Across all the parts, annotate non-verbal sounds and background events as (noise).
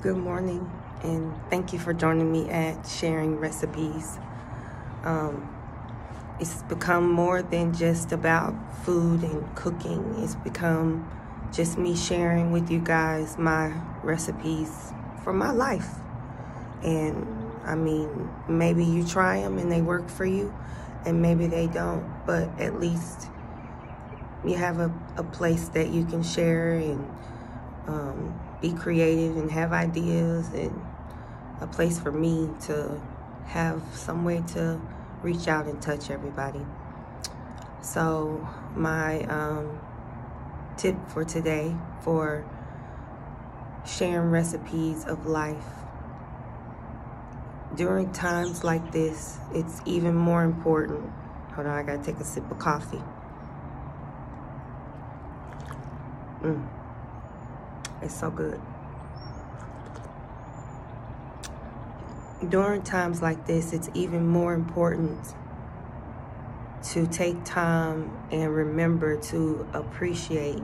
Good morning, and thank you for joining me at Sharing Recipes. Um, it's become more than just about food and cooking, it's become just me sharing with you guys my recipes for my life. And I mean, maybe you try them and they work for you, and maybe they don't, but at least you have a, a place that you can share and um, be creative and have ideas and a place for me to have some way to reach out and touch everybody. So my um, tip for today for sharing recipes of life. During times like this, it's even more important. Hold on, I gotta take a sip of coffee. Mm. It's so good. During times like this, it's even more important to take time and remember to appreciate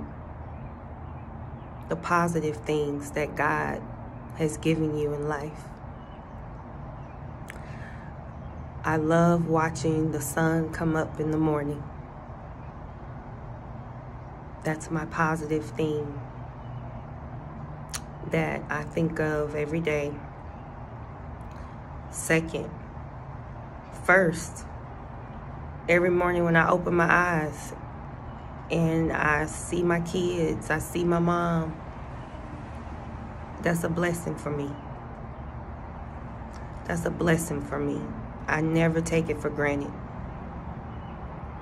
the positive things that God has given you in life. I love watching the sun come up in the morning. That's my positive thing that I think of every day. Second, first, every morning when I open my eyes and I see my kids, I see my mom, that's a blessing for me. That's a blessing for me. I never take it for granted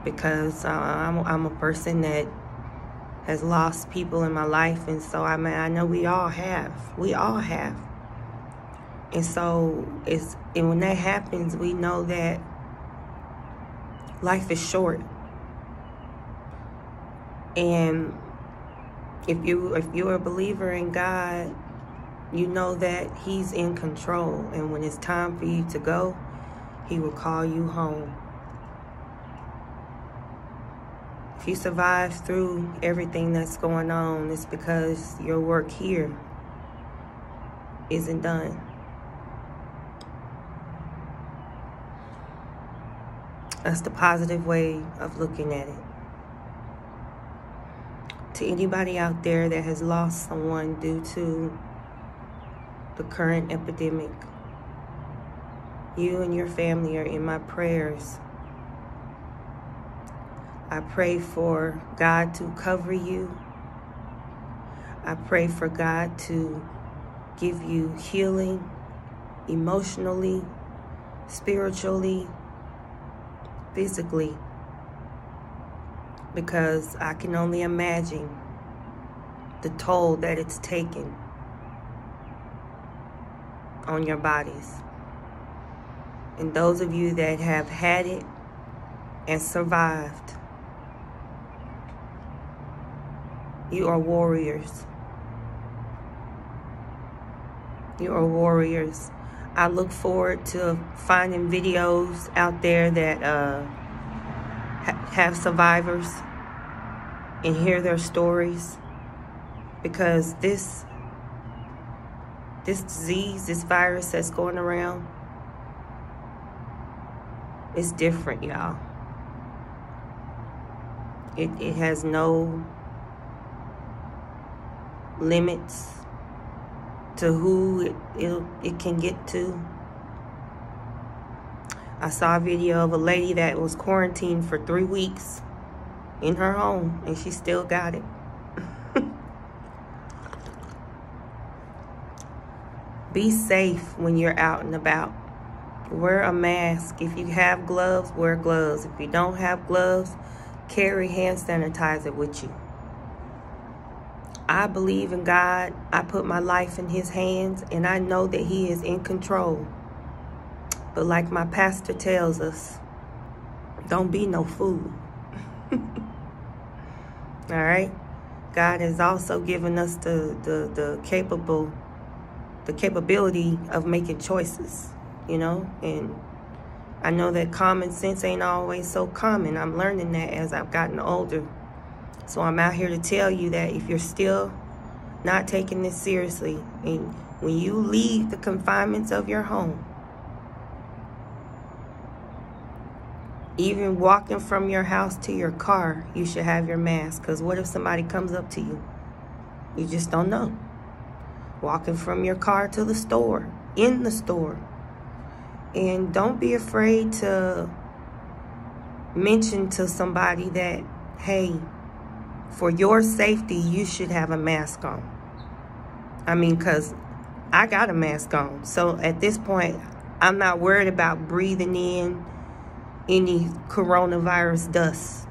because uh, I'm, I'm a person that has lost people in my life and so I mean I know we all have we all have. And so it's and when that happens we know that life is short. And if you if you're a believer in God you know that he's in control and when it's time for you to go he will call you home If you survive through everything that's going on, it's because your work here isn't done. That's the positive way of looking at it. To anybody out there that has lost someone due to the current epidemic, you and your family are in my prayers. I pray for God to cover you. I pray for God to give you healing emotionally, spiritually, physically. Because I can only imagine the toll that it's taken on your bodies. And those of you that have had it and survived, You are warriors. You are warriors. I look forward to finding videos out there that uh, ha have survivors and hear their stories because this this disease, this virus that's going around, it's different, y'all. It, it has no limits to who it, it, it can get to. I saw a video of a lady that was quarantined for three weeks in her home and she still got it. (laughs) Be safe when you're out and about. Wear a mask. If you have gloves, wear gloves. If you don't have gloves, carry hand sanitizer with you. I believe in God. I put my life in his hands and I know that he is in control. But like my pastor tells us, don't be no fool. (laughs) All right? God has also given us the, the, the capable, the capability of making choices, you know? And I know that common sense ain't always so common. I'm learning that as I've gotten older. So I'm out here to tell you that if you're still not taking this seriously and when you leave the confinements of your home, even walking from your house to your car, you should have your mask. Because what if somebody comes up to you? You just don't know. Walking from your car to the store, in the store. And don't be afraid to mention to somebody that, hey, for your safety, you should have a mask on. I mean, because I got a mask on. So at this point, I'm not worried about breathing in any coronavirus dust.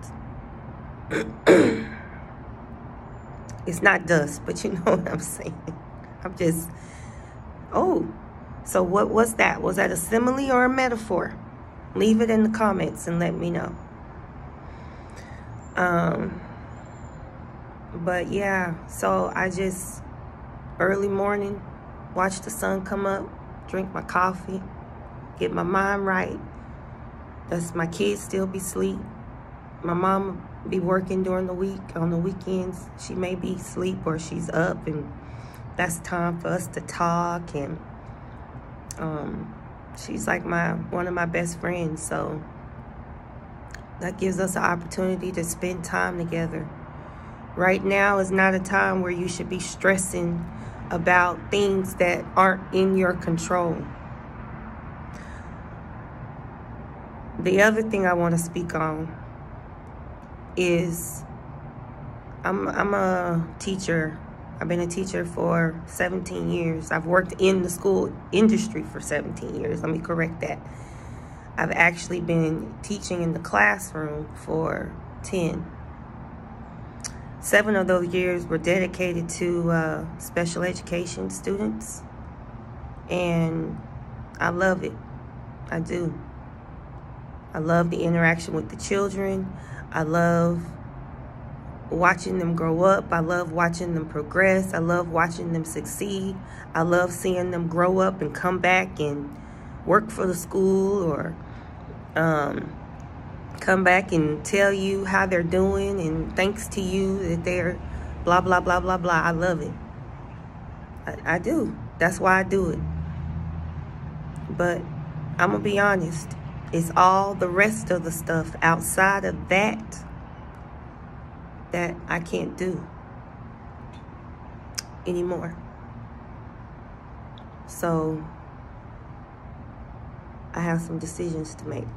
(clears throat) it's not dust, but you (laughs) know what I'm saying. I'm just, oh, so what was that? Was that a simile or a metaphor? Leave it in the comments and let me know. Um, but yeah, so I just, early morning, watch the sun come up, drink my coffee, get my mind right. That's my kids still be asleep. My mom be working during the week. On the weekends, she may be asleep or she's up, and that's time for us to talk. And um, she's like my one of my best friends, so that gives us an opportunity to spend time together. Right now is not a time where you should be stressing about things that aren't in your control. The other thing I want to speak on is I'm I'm a teacher. I've been a teacher for 17 years. I've worked in the school industry for 17 years. Let me correct that. I've actually been teaching in the classroom for 10. Seven of those years were dedicated to uh, special education students. And I love it. I do. I love the interaction with the children. I love watching them grow up. I love watching them progress. I love watching them succeed. I love seeing them grow up and come back and work for the school or um, come back and tell you how they're doing and thanks to you that they're blah, blah, blah, blah, blah. I love it. I, I do. That's why I do it. But I'm going to be honest. It's all the rest of the stuff outside of that that I can't do anymore. So I have some decisions to make.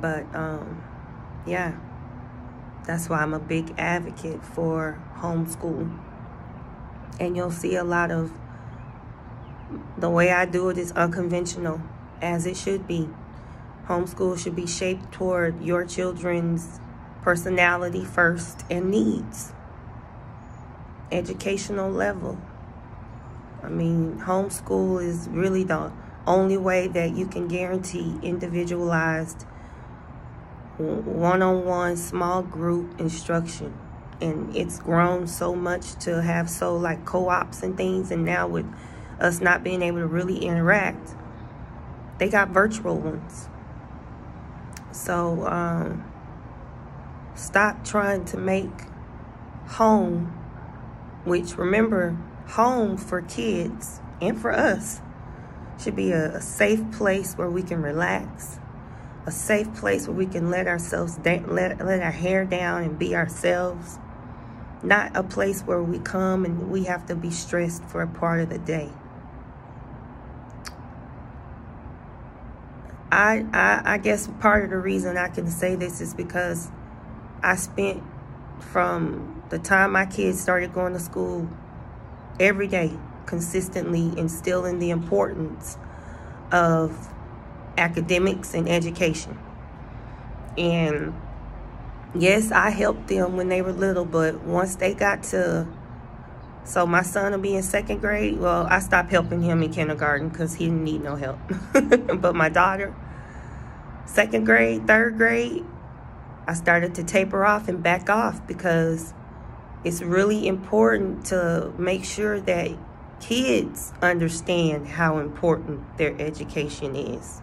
But um, yeah, that's why I'm a big advocate for homeschool. And you'll see a lot of the way I do it is unconventional, as it should be. Homeschool should be shaped toward your children's personality first and needs. Educational level. I mean, homeschool is really the only way that you can guarantee individualized one-on-one small group instruction. And it's grown so much to have so like co-ops and things. And now with us not being able to really interact they got virtual ones. So um, stop trying to make home which remember home for kids and for us should be a, a safe place where we can relax a safe place where we can let ourselves let, let our hair down and be ourselves. Not a place where we come and we have to be stressed for a part of the day. I, I, I guess part of the reason I can say this is because I spent from the time my kids started going to school every day consistently instilling the importance of academics and education. And yes, I helped them when they were little, but once they got to, so my son will be in second grade. Well, I stopped helping him in kindergarten because he didn't need no help. (laughs) but my daughter, second grade, third grade, I started to taper off and back off because it's really important to make sure that kids understand how important their education is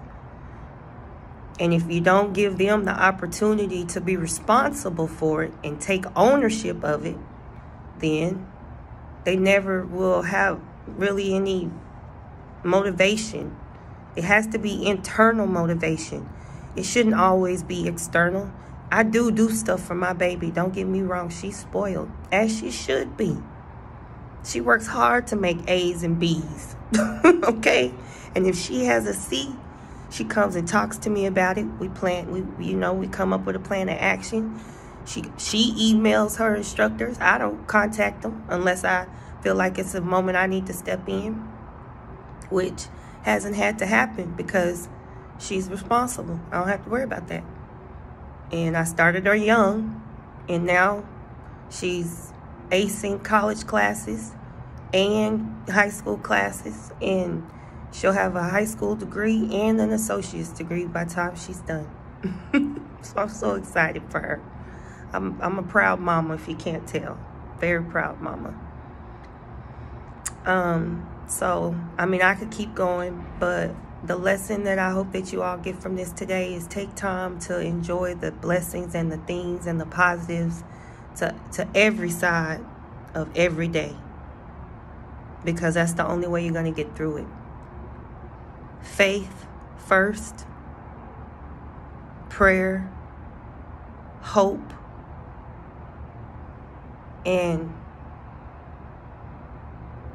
And if you don't give them the opportunity to be responsible for it and take ownership of it, then they never will have really any motivation. It has to be internal motivation. It shouldn't always be external. I do do stuff for my baby. Don't get me wrong. She's spoiled, as she should be. She works hard to make A's and B's. (laughs) okay? And if she has a C, she comes and talks to me about it. We plan, we you know, we come up with a plan of action. She she emails her instructors. I don't contact them unless I feel like it's a moment I need to step in, which hasn't had to happen because she's responsible. I don't have to worry about that. And I started her young, and now she's acing college classes and high school classes, and she'll have a high school degree and an associate's degree by the time she's done. (laughs) so I'm so excited for her. I'm, I'm a proud mama if you can't tell. Very proud mama. Um, so, I mean, I could keep going, but the lesson that I hope that you all get from this today is take time to enjoy the blessings and the things and the positives to, to every side of every day. Because that's the only way you're going to get through it. Faith first, prayer, hope, and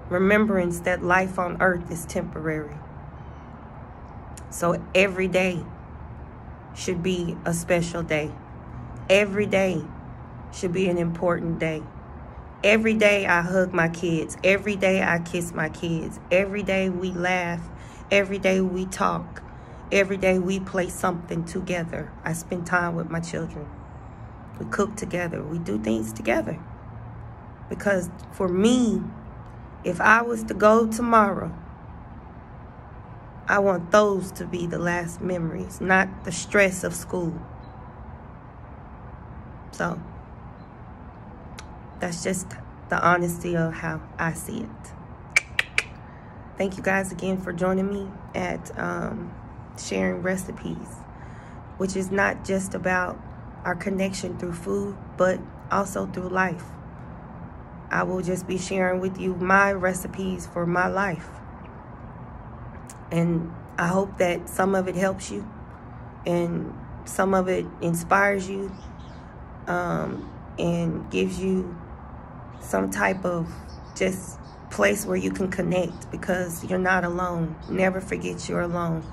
remembrance that life on earth is temporary. So every day should be a special day. Every day should be an important day. Every day I hug my kids. Every day I kiss my kids. Every day we laugh. Every day we talk. Every day we play something together. I spend time with my children. We cook together. We do things together. Because for me, if I was to go tomorrow, I want those to be the last memories, not the stress of school. So, that's just the honesty of how I see it. Thank you guys again for joining me at um, sharing recipes, which is not just about our connection through food, but also through life. I will just be sharing with you my recipes for my life. And I hope that some of it helps you and some of it inspires you um, and gives you some type of just place where you can connect because you're not alone. Never forget you're alone.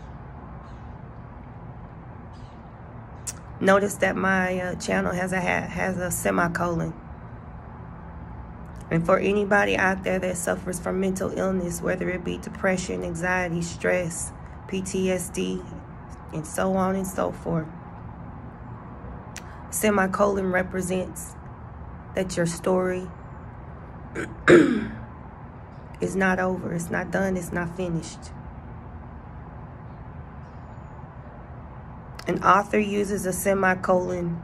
Notice that my uh, channel has a has a semicolon and for anybody out there that suffers from mental illness, whether it be depression, anxiety, stress, PTSD, and so on and so forth, semicolon represents that your story (clears throat) is not over, it's not done, it's not finished. An author uses a semicolon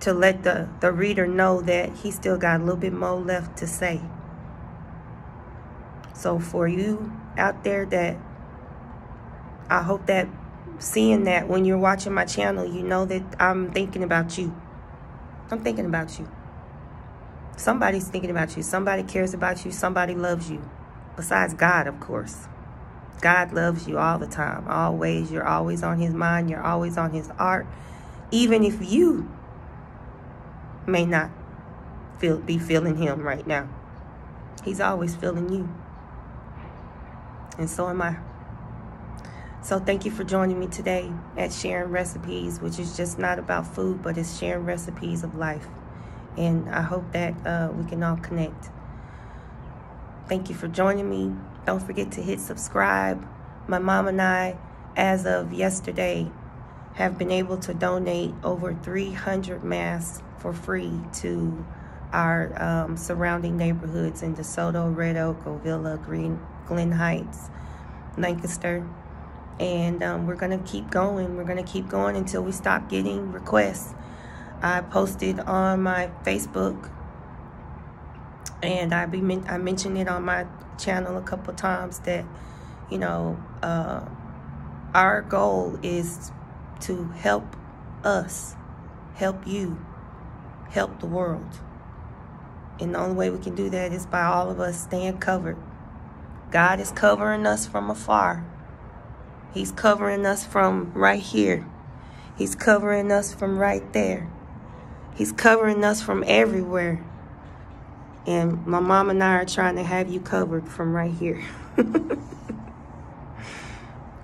to let the, the reader know that he still got a little bit more left to say. So for you out there that I hope that seeing that when you're watching my channel, you know that I'm thinking about you. I'm thinking about you. Somebody's thinking about you. Somebody cares about you. Somebody loves you. Besides God, of course. God loves you all the time. Always. You're always on his mind. You're always on his heart. Even if you may not feel be feeling him right now. He's always feeling you. And so am I. So thank you for joining me today at Sharing Recipes, which is just not about food, but it's sharing recipes of life. And I hope that uh, we can all connect. Thank you for joining me. Don't forget to hit subscribe. My mom and I, as of yesterday, have been able to donate over 300 masks for free to our um, surrounding neighborhoods in DeSoto, Red Oak, Ovilla, Green, Glenn Heights, Lancaster. And um, we're going to keep going. We're going to keep going until we stop getting requests. I posted on my Facebook and I be I mentioned it on my channel a couple times that, you know, uh, our goal is to help us, help you, help the world. And the only way we can do that is by all of us staying covered. God is covering us from afar. He's covering us from right here. He's covering us from right there. He's covering us from everywhere. And my mom and I are trying to have you covered from right here. (laughs)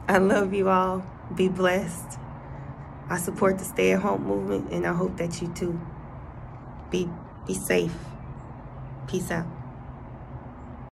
I love you all. Be blessed. I support the stay at home movement and I hope that you too. Be be safe. Peace out.